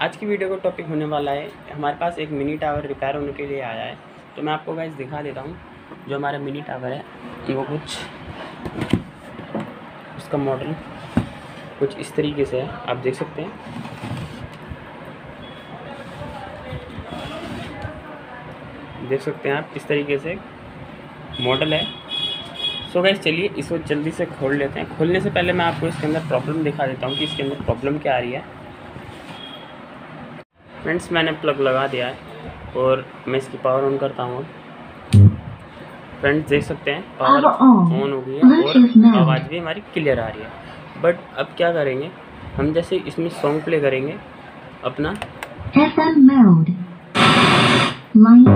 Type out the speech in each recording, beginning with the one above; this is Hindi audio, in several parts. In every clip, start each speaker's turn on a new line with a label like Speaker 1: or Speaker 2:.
Speaker 1: आज की वीडियो का टॉपिक होने वाला है। हमारे पास एक मिनी टावर रिपेयर होने के लिए आया है। तो मैं आपको गाइस दिखा देता हूँ, जो हमारा मिनी टावर है वो कुछ उसका मॉडल कुछ इस तरीके से है। आप देख सकते हैं। देख सकते हैं आप इस तरीके से मॉडल है। सो गैस चलिए इसको जल्दी से खोल लेते हैं। खोलने से पहले मैं आपको इसके अंदर प्रॉब्लम दिखा देता हूँ कि इसके अंदर प्रॉब्लम क्या आ रही है। फ्रेंड्स मैंने प्लग लगा दिया है और मैं इसकी पावर ऑन करता हूँ फ्रेंड्स देख सकते हैं पावर ऑन हो गई है और आवाज़ भी हमारी क्लियर आ रही है बट अब क्या करेंगे हम जैसे इसमें सॉन्ग प्ले करेंगे अपना
Speaker 2: mode. Line.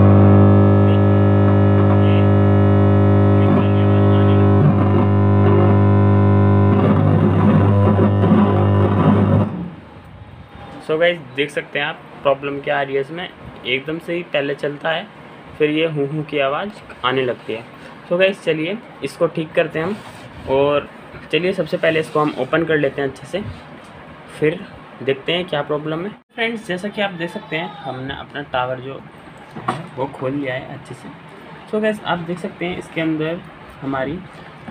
Speaker 1: गाइज़ देख सकते हैं आप प्रॉब्लम क्या आ रही है इसमें? एकदम से ही पहले चलता है, फिर ये हूँ हूँ की आवाज़ आने लगती है। सो गाइज़ चलिए, इसको ठीक करते हैं हम, और चलिए, सबसे पहले इसको हम ओपन कर लेते हैं अच्छे से, फिर देखते हैं क्या प्रॉब्लम है। फ्रेंड्स जैसा कि आप देख सकते हैं, हमने अपना टावर जो वो खोल लिया है अच्छे से। सो गैस आप देख सकते हैं, इसके अंदर हमारी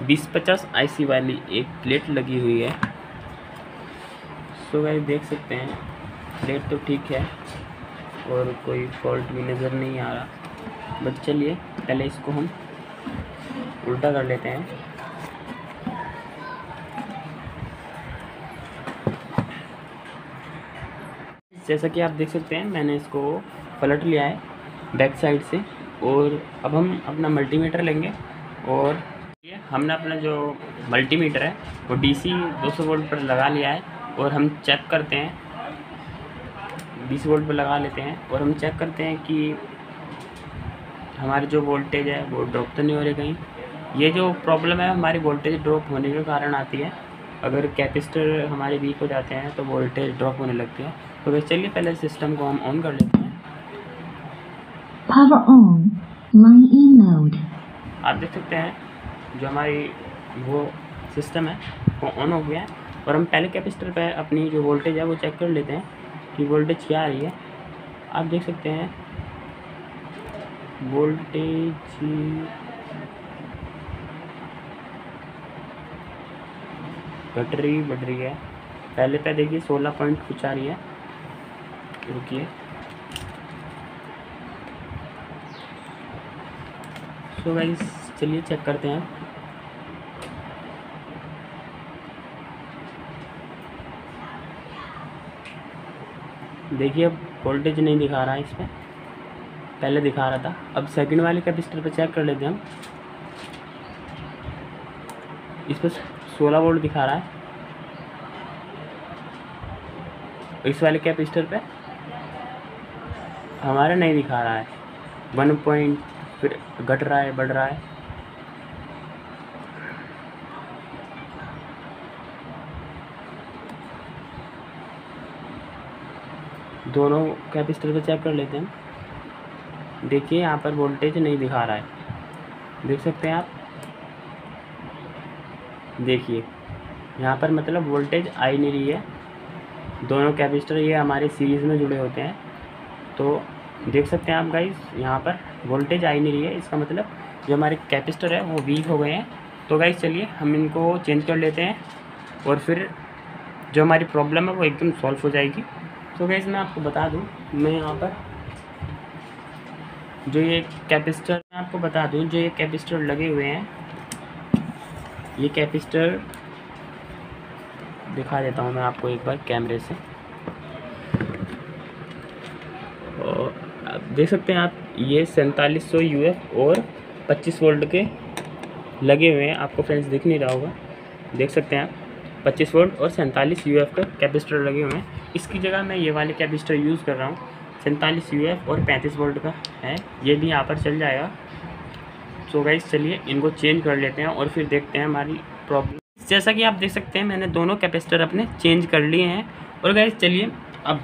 Speaker 1: 2050 आईसी वाली एक प्लेट लगी हुई है। सो गैस देख सकते हैं प्लेट तो ठीक है, और कोई फॉल्ट भी नज़र नहीं आ रहा। बट चलिए, पहले इसको हम उल्टा कर लेते हैं। जैसा कि आप देख सकते हैं, मैंने इसको पलट लिया है बैक साइड से, और अब हम अपना मल्टीमीटर लेंगे, और ये हमने अपना जो मल्टीमीटर है, वो डीसी 200 वोल्ट पर लगा लिया है, और हम चेक करते हैं 20 वोल्ट पर लगा लेते हैं और हम चेक करते हैं कि हमारी जो वोल्टेज है वो ड्रॉप तो नहीं हो रही कहीं। ये जो प्रॉब्लम है हमारी वोल्टेज ड्रॉप होने के कारण आती है। अगर कैपेसिटर हमारे वीक हो जाते हैं तो वोल्टेज ड्रॉप होने लगती है। तो बस चलिए पहले सिस्टम को हम ऑन कर लेते हैं।
Speaker 2: Power on. Line in mode.
Speaker 1: आप देख सकते हैं जो हमारी वो सिस्टम है वो ऑन हो गया है। और हम पहले कैपेसिटर पर अपनी जो वोल्टेज है वो चेक कर लेते हैं। कि वोल्टेज क्या आ रही है आप देख सकते हैं। वोल्टेज घट रही बढ़ रही है। पहले पे देखिए सोलह पॉइंट कुछ आ रही है। रुकिए। सो गाइस चलिए चेक करते हैं। देखिए, अब वोल्टेज नहीं दिखा रहा है इस पर पहले दिखा रहा था। अब सेकंड वाले कैपेसिटर पर चेक कर लेते हैं हम। इस पर सोलह वोल्ट दिखा रहा है। इस वाले कैपेसिटर पे हमारा नहीं दिखा रहा है। वन पॉइंट फिर घट रहा है, बढ़ रहा है। दोनों कैपेसिटर को चेक कर लेते हैं। देखिए, यहाँ पर वोल्टेज नहीं दिखा रहा है। देख सकते हैं आप? देखिए, यहाँ पर मतलब वोल्टेज आ ही नहीं रही है। दोनों कैपेसिटर ये हमारे सीरीज़ में जुड़े होते हैं। तो देख सकते हैं आप गाइस यहाँ पर वोल्टेज आ ही नहीं रही है। इसका मतलब जो हमारे कैपेसिटर है, वो वीक हो गए हैं। तो गाइस चलिए, हम इनको चेंज कर लेते हैं और फिर जो हमारी प्रॉब्लम है, वो एकदम सॉल्व हो जाएगी। तो गाइस मैं आपको बता दूँ, मैं यहाँ पर जो ये कैपेसिटर मैं आपको बता दूँ, जो ये कैपेसिटर लगे हुए हैं, ये कैपेसिटर दिखा देता हूँ मैं आपको एक बार कैमरे से। और देख सकते हैं आप, ये सैंतालीस सौ यू और 25 वोल्ट के लगे हुए हैं। आपको फ्रेंड्स दिख नहीं रहा होगा। देख सकते हैं आप। 25 वोल्ट और सैंतालीस यू का कैपेसिटर लगे हुए हैं। इसकी जगह मैं ये वाले कैपेसिटर यूज़ कर रहा हूँ। सैंतालीस यू और 35 वोल्ट का है। ये भी यहाँ पर चल जाएगा। सो गाइस चलिए इनको चेंज कर लेते हैं और फिर देखते हैं हमारी प्रॉब्लम जैसा कि आप देख सकते हैं, मैंने दोनों कैपेसिटर अपने चेंज कर लिए हैं। और गाइस चलिए अब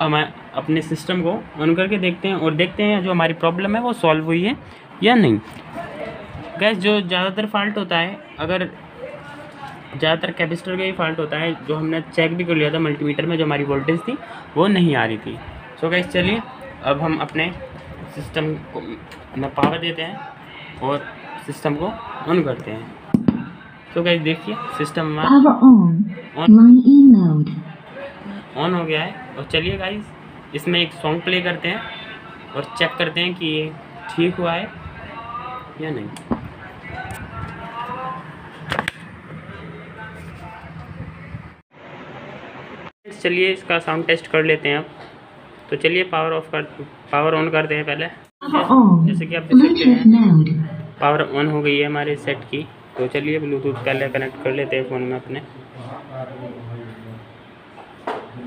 Speaker 1: हम अपने सिस्टम को ऑन करके देखते हैं और देखते हैं जो हमारी प्रॉब्लम है, वो सॉल्व हुई है या नहीं। गैस जो ज़्यादातर फॉल्ट होता है, अगर ज़्यादातर कैपेसिटर का ही फॉल्ट होता है जो हमने चेक भी कर लिया था मल्टीमीटर में जो हमारी वोल्टेज थी वो नहीं आ रही थी। सो गाइस चलिए अब हम अपने सिस्टम को अपना पावर देते हैं और सिस्टम को ऑन करते हैं। तो गाइस देखिए सिस्टम हमारा. ऑन हो गया है। और चलिए गाइस इसमें एक सॉन्ग प्ले करते हैं और चेक करते हैं कि ये ठीक हुआ है या नहीं। चलिए इसका साउंड टेस्ट कर लेते हैं अब। तो चलिए पावर ऑफ़ कर पावर ऑन करते हैं पहले। जैसे कि आप देख सकते हैं। पावर ऑन हो। गई है हमारे सेट की। तो चलिए ब्लूटूथ पहले कनेक्ट कर लेते हैं फ़ोन में अपने।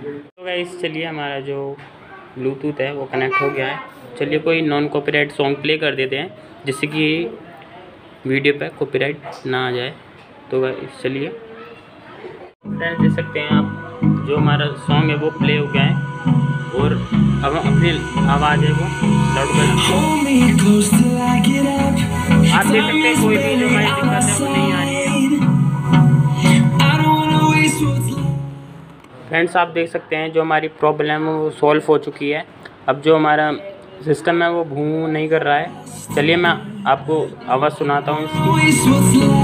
Speaker 1: तो गाइस चलिए हमारा जो ब्लूटूथ है वो कनेक्ट हो गया है। चलिए कोई नॉन कॉपीराइट सॉन्ग प्ले कर देते हैं जिससे कि वीडियो पे कॉपीराइट ना आ जाए। तो चलिए। फ्रेंड्स देख सकते हैं आप। जो हमारा सॉन्ग है वो प्ले हो गया है। और अब अपनी आवाज़ है वो लाउड कर. आप देख सकते हैं कोई भी जो हमारी दिक्कत है वो नहीं आ रही है. फ्रेंड्स आप देख सकते हैं जो हमारी प्रॉब्लम है वो सॉल्व हो चुकी है। अब जो हमारा सिस्टम है वो भू नहीं कर रहा है। चलिए मैं आपको आवाज़ सुनाता हूँ। इसकी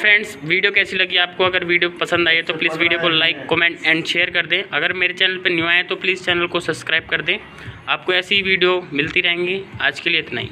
Speaker 1: फ्रेंड्स वीडियो कैसी लगी? आपको अगर वीडियो पसंद आई है तो प्लीज़ वीडियो को लाइक कमेंट एंड शेयर कर दें। अगर मेरे चैनल पर न्यू आए तो प्लीज़ चैनल को सब्सक्राइब कर दें। आपको ऐसी वीडियो मिलती रहेंगी। आज के लिए इतना ही।